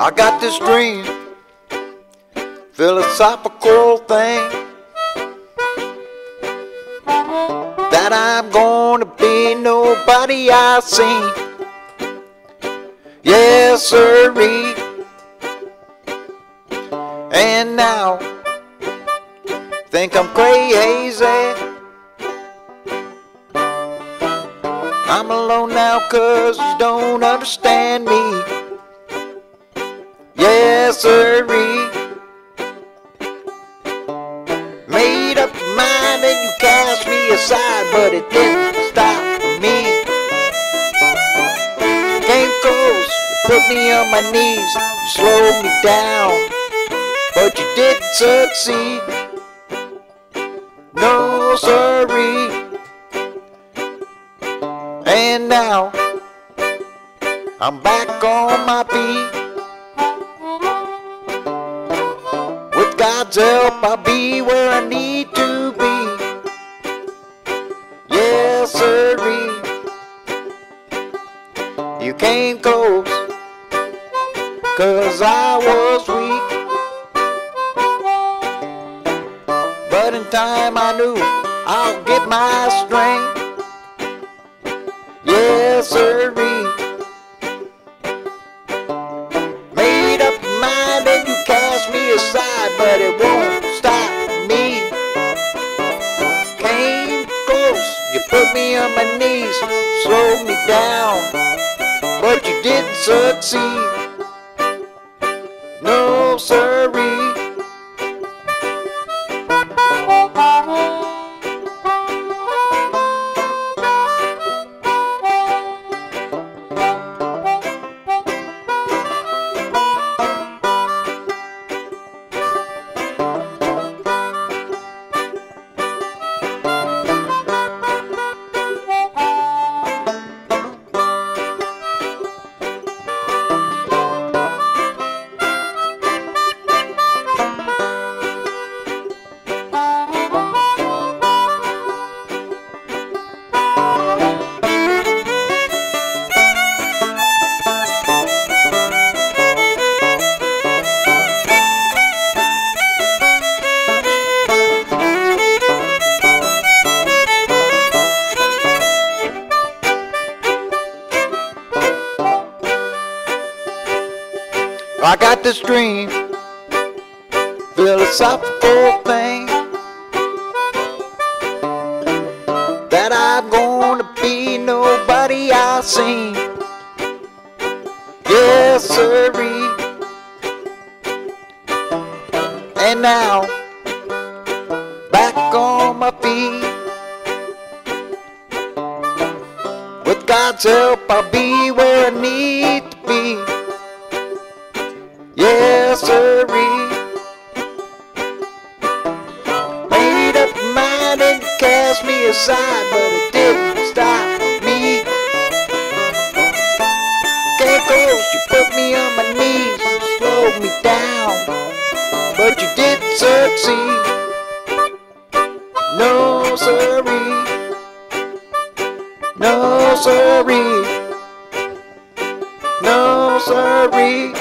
I got this dream, philosophical thing, that I'm gonna be nobody I seen. Yes, sirree. And now, think I'm crazy. I'm alone now cause you don't understand me. Sirree. Made up mind and you cast me aside, but it didn't stop me. Came close, put me on my knees, slowed me down, but you didn't succeed. No, sirree. And now I'm back on my feet. God's help, I'll be where I need to be. Yes, sirree. You came close, cause I was weak. But in time I knew I'll get my strength. Yes, sirree. But it won't stop me. Came close, you put me on my knees, slowed me down, but you didn't succeed. I got this dream, philosophical thing, that I'm gonna be nobody I've seen. Yes, sirree. And now, back on my feet. With God's help, I'll be where I need Sirree. Made up mind and cast me aside, but it didn't stop me. Came close, you put me on my knees, and slowed me down, but you didn't succeed. No, sirree. No, sirree. No, sirree.